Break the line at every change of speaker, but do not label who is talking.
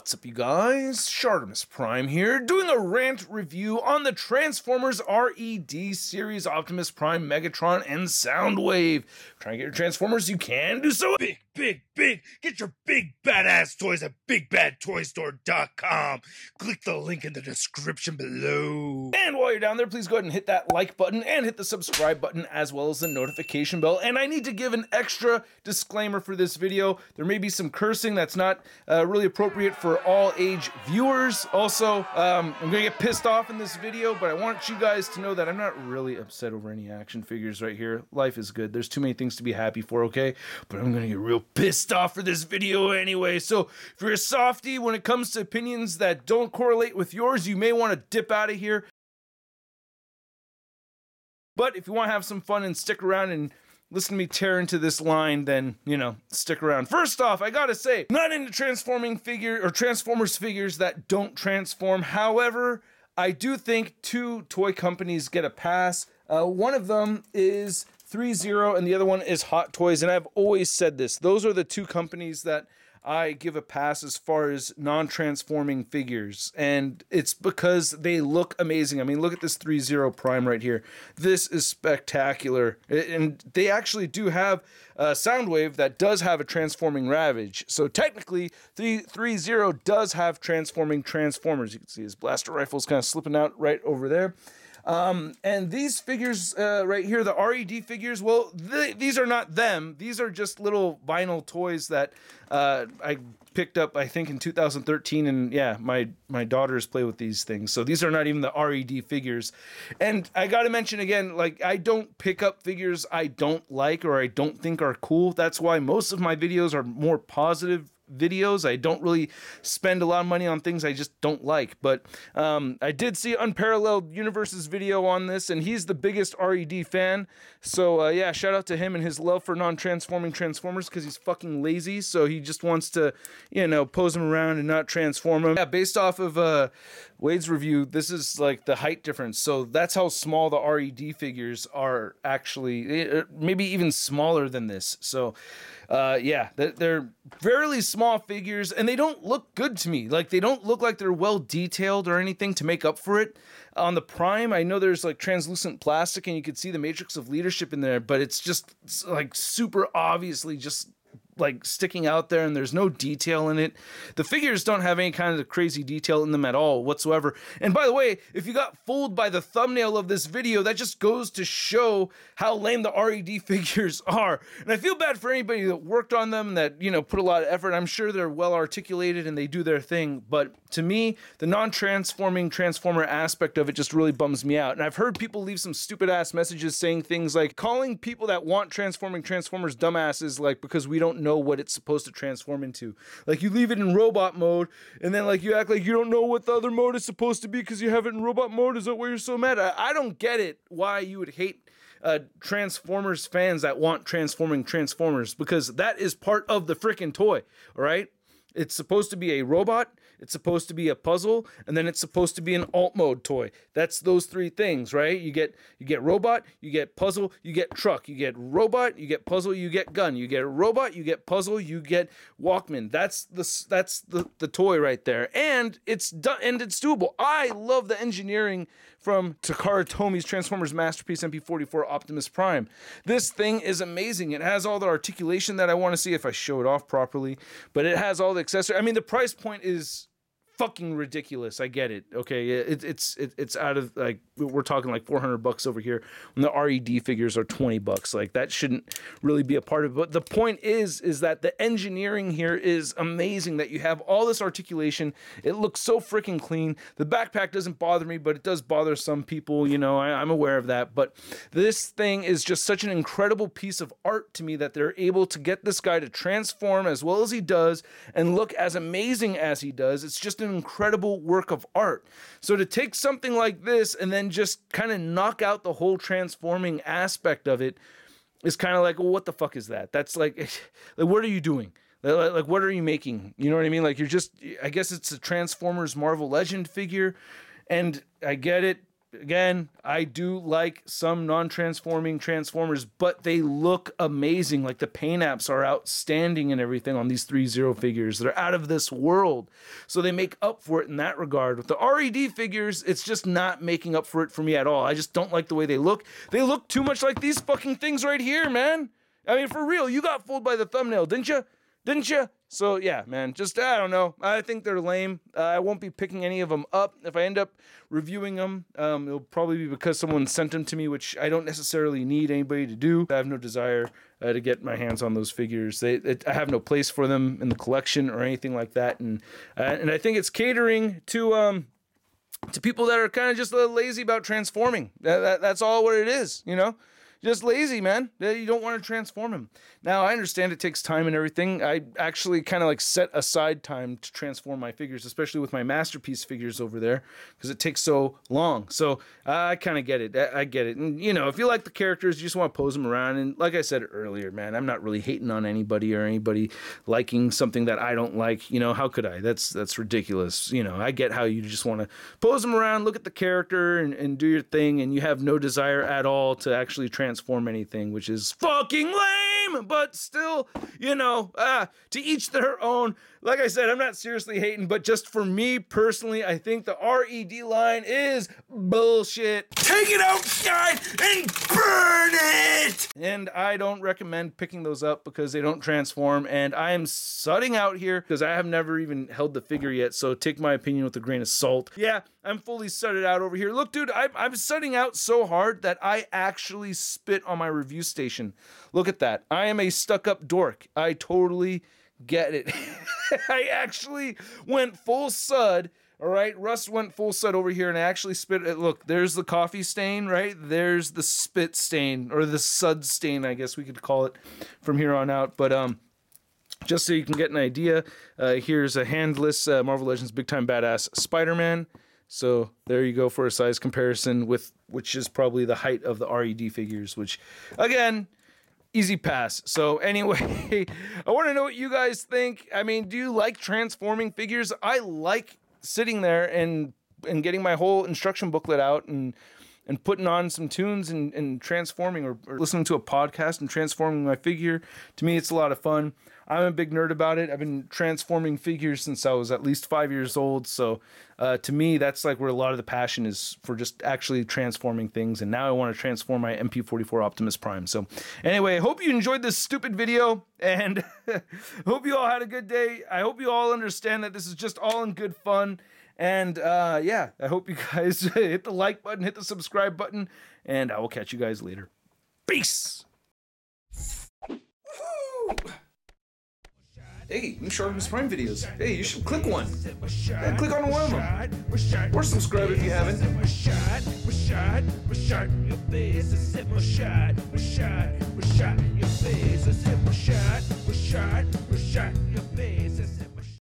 What's up, you guys? Shartimus Prime here, doing a rant review on the Transformers RED series Optimus Prime, Megatron, and Soundwave. Trying to get your Transformers, you can do so.
Big, big, big. Get your big badass toys at bigbadtoystore.com. Click the link in the description below.
And while you're down there, please go ahead and hit that like button and hit the subscribe button as well as the notification bell. And I need to give an extra disclaimer for this video. There may be some cursing that's not uh, really appropriate for all age viewers. Also, um, I'm gonna get pissed off in this video, but I want you guys to know that I'm not really upset over any action figures right here. Life is good. There's too many things to be happy for, okay? But I'm gonna get real pissed off for this video anyway. So if you're a softie when it comes to opinions that don't correlate with yours, you may want to dip out of here. But if you want to have some fun and stick around and listen to me tear into this line, then, you know, stick around. First off, I gotta say, not into transforming figure or Transformers figures that don't transform. However, I do think two toy companies get a pass. Uh, one of them is 3-0 and the other one is Hot Toys. And I've always said this. Those are the two companies that I give a pass as far as non transforming figures. And it's because they look amazing. I mean, look at this 3 0 Prime right here. This is spectacular. And they actually do have a Soundwave that does have a transforming Ravage. So technically, 3 0 does have transforming Transformers. You can see his blaster rifle's kind of slipping out right over there. Um, and these figures uh, right here, the RED figures, well, th- these are not them. These are just little vinyl toys that uh, I picked up, I think, in 2013. And yeah, my my daughters play with these things. So these are not even the RED figures. And I got to mention again, like I don't pick up figures I don't like or I don't think are cool. That's why most of my videos are more positive videos. I don't really spend a lot of money on things I just don't like. But um, I did see Unparalleled Universe's video on this, and he's the biggest RED fan. So uh, yeah, shout out to him and his love for non-transforming Transformers because he's fucking lazy. So he just wants to, you know, pose them around and not transform them. Yeah, based off of uh, Wade's review, this is like the height difference. So that's how small the RED figures are actually, eh, maybe even smaller than this. So uh, yeah, they're fairly small figures and they don't look good to me. Like they don't look like they're well detailed or anything to make up for it. On the Prime, I know there's like translucent plastic and you could see the matrix of leadership in there, but it's just like super obviously just like sticking out there and there's no detail in it. The figures don't have any kind of crazy detail in them at all whatsoever. And by the way, if you got fooled by the thumbnail of this video, that just goes to show how lame the RED figures are. And I feel bad for anybody that worked on them that, you know, put a lot of effort. I'm sure they're well articulated and they do their thing, but to me, the non-transforming transformer aspect of it just really bums me out. And I've heard people leave some stupid ass messages saying things like calling people that want transforming transformers dumbasses like because we don't know what it's supposed to transform into. Like you leave it in robot mode and then like you act like you don't know what the other mode is supposed to be because you have it in robot mode. Is that why you're so mad? I, I don't get it why you would hate uh, Transformers fans that want transforming Transformers because that is part of the freaking toy, all right? It's supposed to be a robot, it's supposed to be a puzzle, and then it's supposed to be an alt mode toy. That's those three things, right? You get you get robot, you get puzzle, you get truck, you get robot, you get puzzle, you get gun, you get robot, you get puzzle, you get Walkman. That's the that's the, the toy right there. And it's done and it's doable. I love the engineering from Takara Tomy's Transformers Masterpiece MP44 Optimus Prime. This thing is amazing. It has all the articulation that I want to see if I show it off properly, but it has all the accessories. I mean, the price point is fucking ridiculous. I get it. Okay, it, it's it, it's out of like we're talking like 400 bucks over here when the RED figures are 20 bucks. Like that shouldn't really be a part of it. But the point is is that the engineering here is amazing that you have all this articulation. It looks so freaking clean. The backpack doesn't bother me, but it does bother some people, you know. I, I'm aware of that, but this thing is just such an incredible piece of art to me that they're able to get this guy to transform as well as he does and look as amazing as he does. It's just an an incredible work of art. So to take something like this and then just kind of knock out the whole transforming aspect of it is kind of like, well, what the fuck is that? That's like, like what are you doing? Like, like, what are you making? You know what I mean? Like, you're just, I guess it's a Transformers Marvel Legend figure. And I get it again, I do like some non-transforming transformers, but they look amazing. Like the paint apps are outstanding and everything on these three zero figures. They're out of this world. So they make up for it in that regard. With the RED figures, it's just not making up for it for me at all. I just don't like the way they look. They look too much like these fucking things right here, man. I mean, for real, you got fooled by the thumbnail, didn't you? Didn't you? So yeah, man, just I don't know. I think they're lame. Uh, I won't be picking any of them up. If I end up reviewing them, um, it'll probably be because someone sent them to me, which I don't necessarily need anybody to do. I have no desire uh, to get my hands on those figures. They, it, I have no place for them in the collection or anything like that. And uh, and I think it's catering to um to people that are kind of just a little lazy about transforming. That, that, that's all what it is, you know just lazy, man. You don't want to transform him. Now, I understand it takes time and everything. I actually kind of like set aside time to transform my figures, especially with my masterpiece figures over there, because it takes so long. So I kind of get it. I, get it. And, you know, if you like the characters, you just want to pose them around. And like I said earlier, man, I'm not really hating on anybody or anybody liking something that I don't like. You know, how could I? That's that's ridiculous. You know, I get how you just want to pose them around, look at the character, and, and do your thing, and you have no desire at all to actually transform transform anything, which is fucking lame, but still, you know, uh, to each their own. Like I said, I'm not seriously hating, but just for me personally, I think the RED line is bullshit.
Take it outside and burn it!
And I don't recommend picking those up because they don't transform. And I am sudding out here because I have never even held the figure yet. So take my opinion with a grain of salt. Yeah, I'm fully sudded out over here. Look, dude, I'm, I'm out so hard that I actually spit on my review station. Look at that. I am a stuck up dork. I totally get it. I actually went full sud. All right, Russ went full sud over here and I actually spit it. Look, there's the coffee stain, right? There's the spit stain or the sud stain, I guess we could call it from here on out. But um, just so you can get an idea, uh, here's a handless uh, Marvel Legends Big Time Badass Spider Man. So there you go for a size comparison with which is probably the height of the RED figures, which again, easy pass. So anyway, I want to know what you guys think. I mean, do you like transforming figures? I like sitting there and and getting my whole instruction booklet out and and putting on some tunes and, and transforming or, or listening to a podcast and transforming my figure. To me, it's a lot of fun. I'm a big nerd about it. I've been transforming figures since I was at least five years old. So uh, to me, that's like where a lot of the passion is for just actually transforming things. And now I want to transform my MP44 Optimus Prime. So anyway, I hope you enjoyed this stupid video and hope you all had a good day. I hope you all understand that this is just all in good fun. And uh, yeah, I hope you guys hit the like button, hit the subscribe button, and I will catch you guys later. Peace! Woo! Hey, new Sharkness Prime videos. Hey, you should click one. Yeah, click on one of them. Or subscribe if you haven't. Your face. I shot, shot, shot your face. I shot, shot, shot your face.